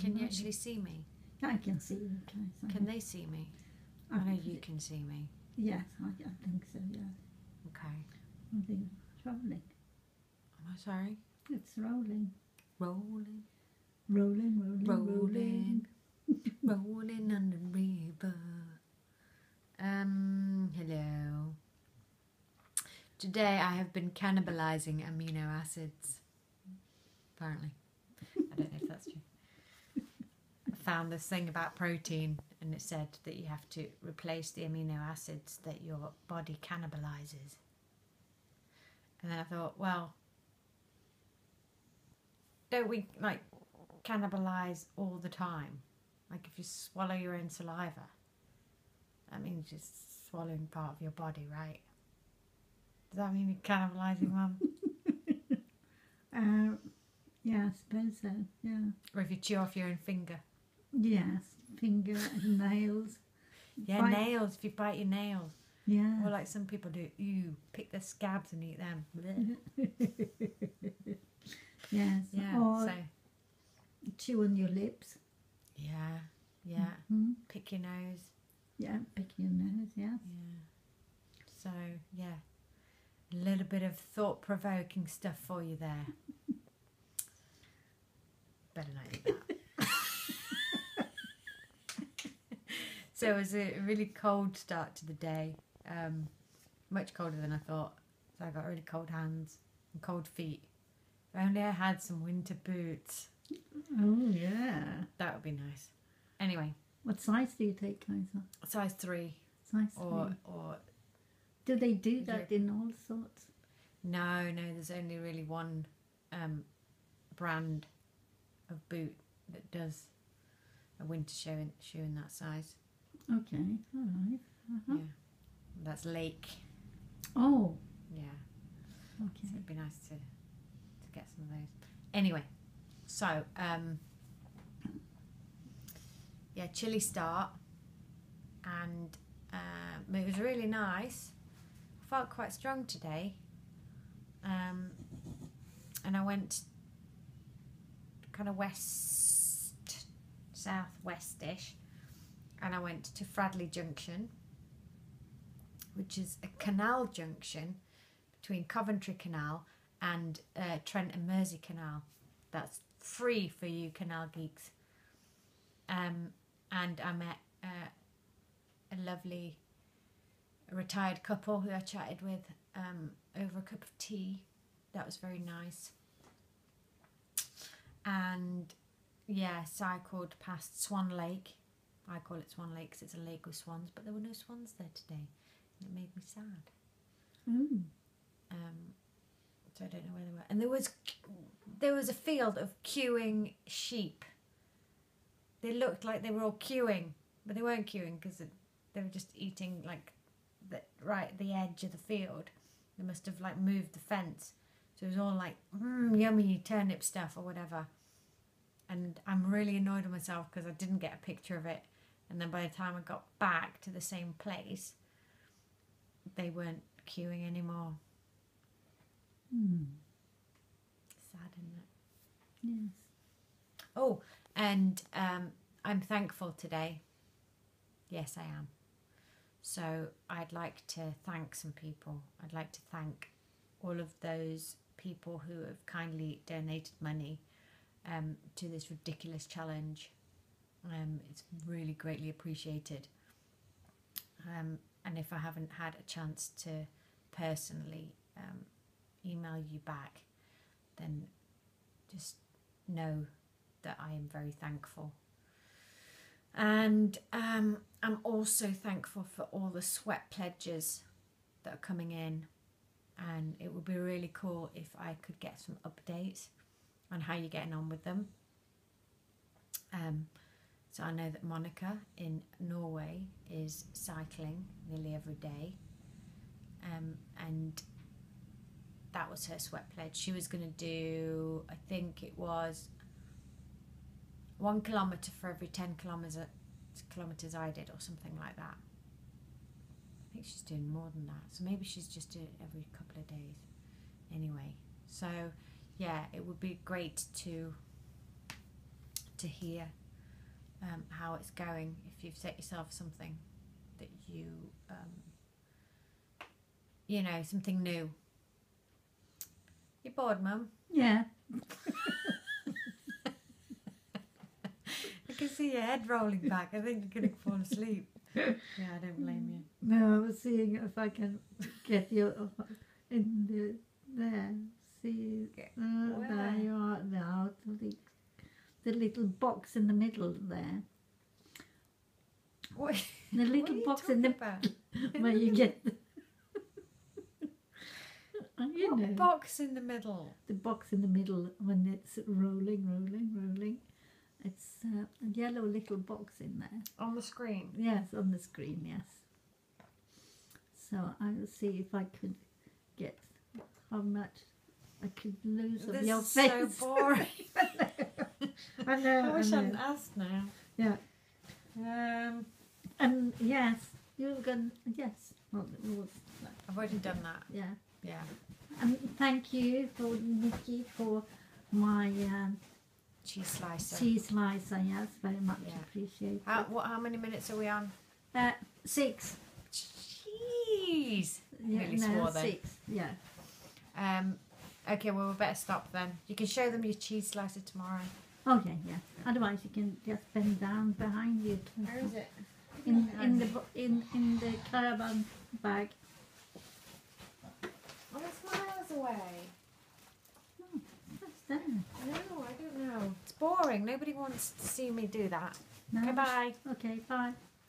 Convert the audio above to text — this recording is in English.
Can you actually see me? I can see you, Kajsa. Can they see me? I know you can see me. Yes, I, I think so, yes. Okay. I think it's rolling. Am I sorry? It's rolling. Rolling, Rolling, rolling, rolling, rolling on the river. Um, hello. Today I have been cannibalizing amino acids. Apparently. I don't know if that's true. Found this thing about protein and it said that you have to replace the amino acids that your body cannibalizes. And then I thought, well, don't we like cannibalize all the time? Like if you swallow your own saliva, that means you're swallowing part of your body, right? Does that mean you're cannibalizing one? Uh, yeah, I suppose so. Yeah. or if you chew off your own finger? Yes, finger and nails. Yeah, Bite- nails. If you bite your nails, Yeah. or like some people do, you pick the scabs and eat them. Yes. Yeah. Or So chew on your lips. yeah, yeah. Hmm? Pick your nose. Yeah, pick your nose. Yeah. Yeah. So yeah, a little bit of thought-provoking stuff for you there. Better not eat that. So it was a really cold start to the day. Um, much colder than I thought. So I got really cold hands and cold feet. If only I had some winter boots. Oh yeah. That would be nice. Anyway, What size do you take, Kajsa? size three Size or three. or Do they do that in all sorts? No, no, there's only really one um, brand of boot that does a winter shoe in, shoe in that size. Okay. All right. Uh-huh. Yeah. That's Lake. Oh. Yeah. So Okay. it'd be nice to, to get some of those. Anyway, so, um, yeah, chilly start. And um, it was really nice. I felt quite strong today. Um, and I went kind of west, southwestish, and I went to Fradley Junction, which is a canal junction between Coventry Canal and uh, Trent and Mersey Canal. That's free for you canal geeks. Um, and I met uh, a lovely retired couple who I chatted with um, over a cup of tea. That was very nice. And yeah, cycled past Swan Lake. I call it Swan Lake because it's a lake with swans, but there were no swans there today. And it made me sad. Mm. Um, so I don't know where they were. And there was there was a field of queuing sheep. They looked like they were all queuing, but they weren't queuing because they were just eating like the, right at the edge of the field. They must have like moved the fence, so it was all like mm, yummy turnip stuff or whatever. And I'm really annoyed with myself because I didn't get a picture of it. And then by the time I got back to the same place, they weren't queuing anymore. Mm. Sad, isn't it? Yes. Oh, and um, I'm thankful today. Yes, I am. So I'd like to thank some people. I'd like to thank all of those people who have kindly donated money um, to this ridiculous challenge. Um, it's really greatly appreciated. Um, and if I haven't had a chance to personally um, email you back, then just know that I am very thankful. And um, I'm also thankful for all the sweat pledges that are coming in. And it would be really cool if I could get some updates on how you're getting on with them. Um, so I know that Monica in Norway is cycling nearly every day. Um, and that was her sweat pledge. She was going to do, I think it was one kilometre for every 10 kilometres, kilometres I did, or something like that. I think she's doing more than that. So maybe she's just doing it every couple of days. Anyway, so yeah, it would be great to to hear um, how it's going if you've set yourself something that you, um, you know, something new. you're bored, Mum? Yeah. I can see your head rolling back. I think you're going to fall asleep. Yeah, I don't blame you. No, I was seeing if I can get you in the there. See, uh, there you are now. The, the little box in the middle there. What, The little box in the about? where you get the, you What know box in the middle? the box in the middle when it's rolling, rolling, rolling. It's uh, a yellow little box in there. On the screen. Yes, on the screen. Yes. So I will see if I could get how much I could lose of This your is face. so boring. I know. I wish I hadn't asked now. Yeah. Um, And yes, you've going. Yes. Well, I've already done that. yeah. Yeah. And thank you for Nikki for my um, Cheese slicer. cheese slicer. Yes, very much Yeah. appreciated. How, what, how many minutes are we on? Uh, six. Jeez. Yeah, no, six. Yeah. Um, okay, well, we better stop then. You can show them your cheese slicer tomorrow. Okay. Yeah. yeah. Otherwise, you can just bend down behind you. Where is it? in in the bo- in in the caravan bag. Oh, it's miles away. Hmm, that? No, I don't know. It's boring. Nobody wants to see me do that. No? Goodbye. Okay, bye.